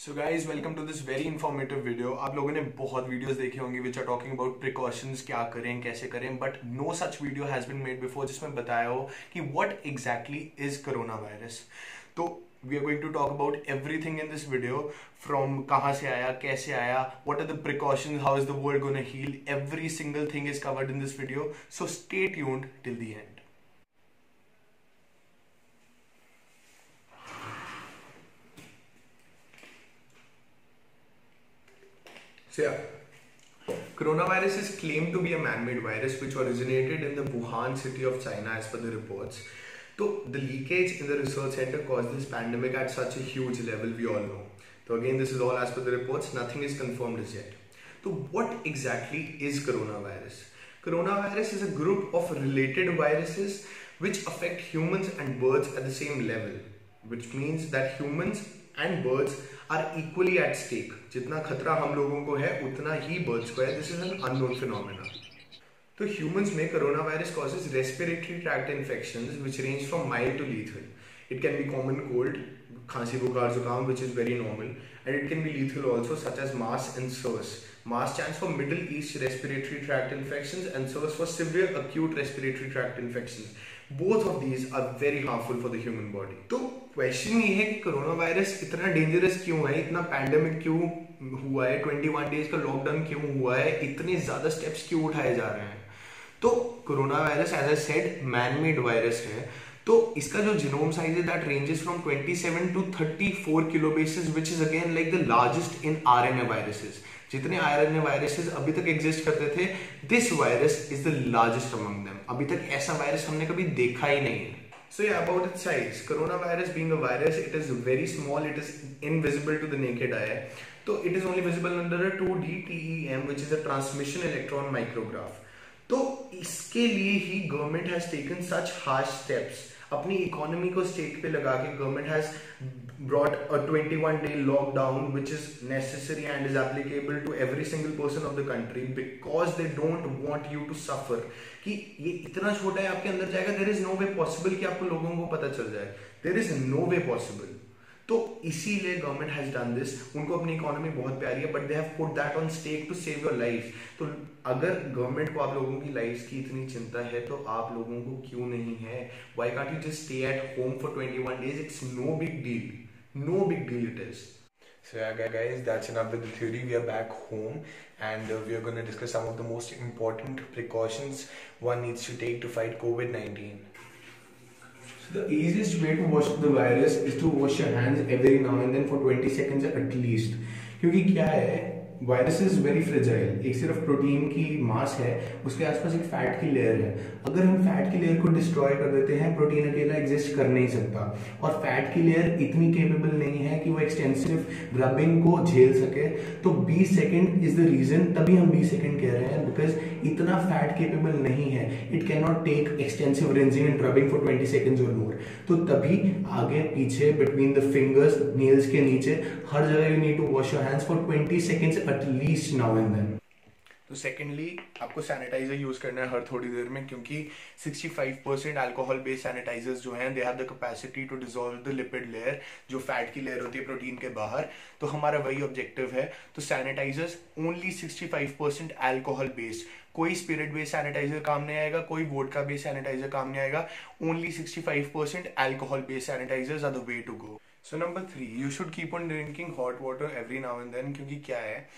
So guys welcome to this very informative video आप लोगों ने बहुत वीडियोस देखे होंगे which are talking about precautions क्या करें, कैसे करें but no such video has been made before जिसमें बताया हो कि what exactly is corona virus तो we are going to talk about everything in this video from कहाँ से आया, कैसे आया what are the precaution how is the world gonna heal every single thing is covered in this video so stay tuned till the end So yeah, coronavirus is claimed to be a man-made virus which originated in the Wuhan city of China as per the reports. So the leakage in the research center caused this pandemic at such a huge level, we all know. So again, this is all as per the reports, nothing is confirmed as yet. So what exactly is coronavirus? Coronavirus is a group of related viruses which affect humans and birds at the same level, which means that humans and birds are equally at stake जितना खतरा हम लोगों को है, उतना ही birds को है। This is an unknown phenomena तो ह्यूमंस में corona virus causes respiratory tract infection which range from mild to lethal it can be common cold खांसी, बुखार, जुकाम which is very normal and it can be lethal also such as MERS and SARS MERS stands for Middle East respiratory tract infection and SARS for severe acute respiratory tract infection both of these are very harmful for the human body तो question ये है कि corona virus इतना dangerous क्यों है? इतना pandemic क्यों हुआ है? ट्वेंटी वन डेज़ का लॉकडाउन क्यों हुआ है? इतने ज़्यादा स्टेप्स क्यों उठाए जा रहे हैं? तो corona virus as a said man made virus है। तो इसका जो जिनोम साइज़ है that ranges from 27 to 34 kilo bases which is again like the largest in RNA viruses जितने आयरन वायरसेस अभी तक एग्जिस्ट करते थे this virus is the largest among them अभी तक ऐसा वायरस हमने कभी देखा ही नहीं है। सो ये about its size corona virus being virus it is very small it is invisible to the naked eye तो it is only visible under to D T M which is a transmission electron micrograph तो इसके लिए ही government has taken such harsh steps अपनी economy को stake पे लगा के government has brought a 21 day lockdown which is necessary and is applicable to every single person of the country because they don't want you to suffer कि ये इतना छोटा है, आपके अंदर जाएगा there is no way possible कि आपको लोगों को पता चल जाए। There is no way possible तो इसीलिए गवर्नमेंट हैज़ डन दिस उनको अपनी इकोनॉमी बहुत प्यारी है but they have put that on stake to save your life तो अगर गवर्नमेंट को आप लोगों की लाइफ की इतनी चिंता है तो आप लोगों को क्यों नहीं है why can't you just stay at home for 21 days it's no big deal no big deal it is So yeah guys, that's enough with the theory. We are back home and uh, we are going to discuss some of the most important precautions one needs to take to fight COVID-19. The easiest way to wash the virus is to wash your hands every now and then for 20 seconds at least. क्योंकि क्या है virus is very fragile एक सिर्फ़ protein की मास है, उसके आसपास एक फैट की लेयर है। अगर हम फैट की लेयर को डिस्ट्रॉय कर देते हैं प्रोटीन अकेला एग्जिस्ट कर नहीं सकता। और फैट की लेयर इतनी केपेबल नहीं है कि वो एक्सटेंसिव रबिंग को झेल सके। तो 20 सेकेंड इज़ द रीजन तभी हम 20 सेकेंड कह रहे हैं बिकॉज़ इतना फैट केपेबल नहीं है। It can not take extensive ranging and rubbing for twenty second और मोर तो तभी आगे, पीछे बिटवीन द फिंगर्स नेल्स के नीचे, हर जगह you need to wash your hands for twenty seconds at least now and then तो सेकेंडली आपको सैनिटाइजर यूज़ करना है हर थोड़ी देर में, क्योंकि 65 परसेंट एल्कोहल बेस्ड सैनिटाइजर्स जो हैं they have the capacity to dissolve the lipid layer जो फैट की लेयर होती है प्रोटीन के बाहर। तो हमारा वही ऑब्जेक्टिव है। तो sanitisers only 65 percent alcohol based कोई स्पिरिट बेस्ड सैनिटाइजर काम नहीं आएगा, कोई वोडका बेस्ड सैनिटाइजर काम नहीं आएगा। Only 65 percent alcohol based sanitisers are the way to go so number three you should keep on drinking hot water every now and then क्योंकि क्या है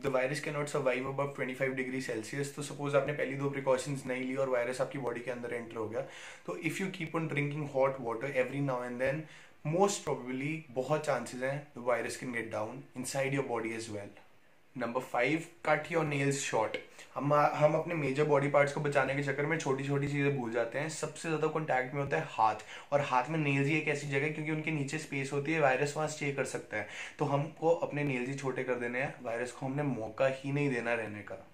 द वायरस कैन नॉट सर्वाइव अब 25 degree Celsius तो suppose आपने पहली दो precautions नहीं ली और वायरस आपकी बॉडी के अंदर एंटर हो गया तो if you keep on drinking hot water every now and then most probably बहुत चांसेस हैं the virus can get down inside your body as well number five cut your nails short. हम हम अपने major body parts को बचाने के चक्कर में छोटी छोटी चीज़ें भूल जाते हैं। सबसे ज़्यादा कॉन्टैक्ट में होता है हाथ। और हाथ में नेल्स ही एक ऐसी जगह क्योंकि उनके नीचे स्पेस होती है वायरस वहाँ स्टे कर सकता है। तो हमको अपने नेल्स ही छोटे कर देने हैं। वायरस को हमने मौका ही नहीं देना रहने का।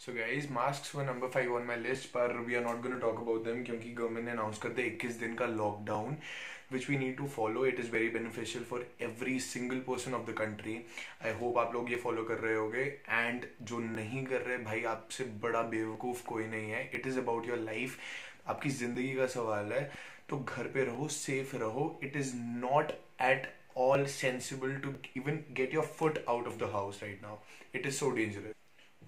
So guys mask wear number five on my list पर we are not gonna talk about them क्योंकि गवर्नमेंट ने अनाउंस करते इक्कीस दिन का lockdown which we need to follow it is very beneficial for every single person of the country I hope आप लोग ये फॉलो कर रहे होगे. एंड जो नहीं कर रहे, भाई, आपसे बड़ा बेवकूफ़ कोई नहीं है. It is about your life आपकी ज़िंदगी का सवाल है. तो घर पे रहो सेफ़ रहो. It is not at all sensible to even get your foot out of the house right now. It is so dangerous.